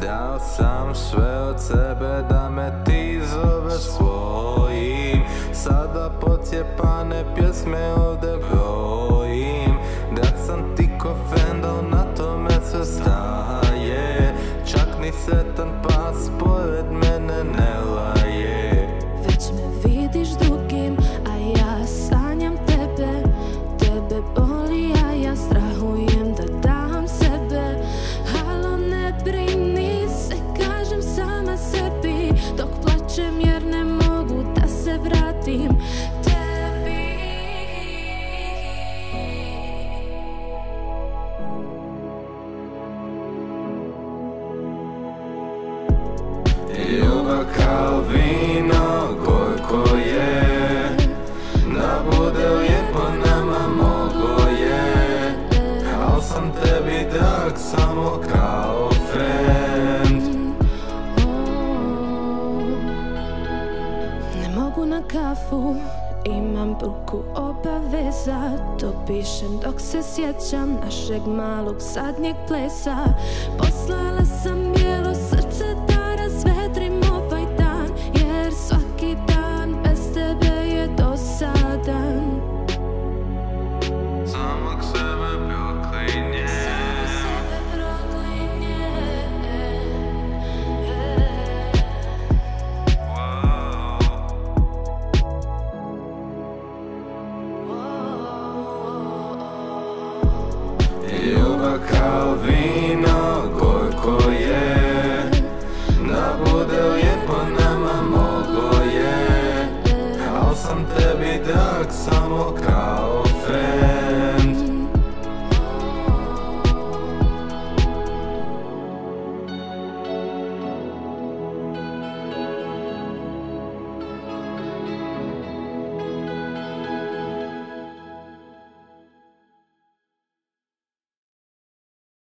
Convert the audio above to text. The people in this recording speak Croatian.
Dao sam sve od sebe da me ti zove svojim. Sada pocijepane pjesme ovdje Nejse ten pás pojď mi nenelej Ljubav kao vino, gorko je. Da bude lijepo nama moglo je. Al sam tebi drag samo kao friend. Ne mogu na kafu, imam bruku obaveza To pišem dok se sjećam našeg malog zadnjeg plesa. Poslala sam kao vino, gorko je. Da bude lijepo nama moglo je. Al sam tebi drag samo kao